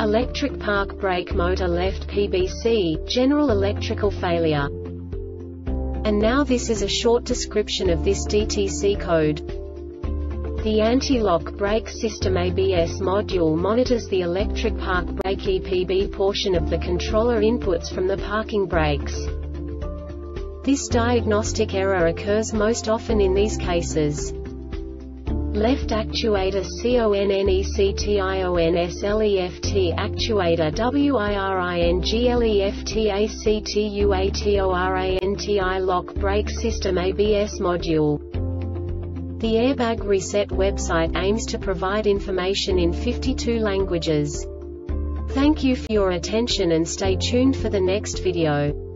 Electric park brake motor left PBC, general electrical failure. And now this is a short description of this DTC code. The anti-lock brake system ABS module monitors the electric park brake EPB portion of the controller inputs from the parking brakes. This diagnostic error occurs most often in these cases. Left actuator CONNECTIONSLEFT actuator WIRINGLEFTACTUATORANTI lock brake system ABS module. The Airbag Reset website aims to provide information in 52 languages. Thank you for your attention and stay tuned for the next video.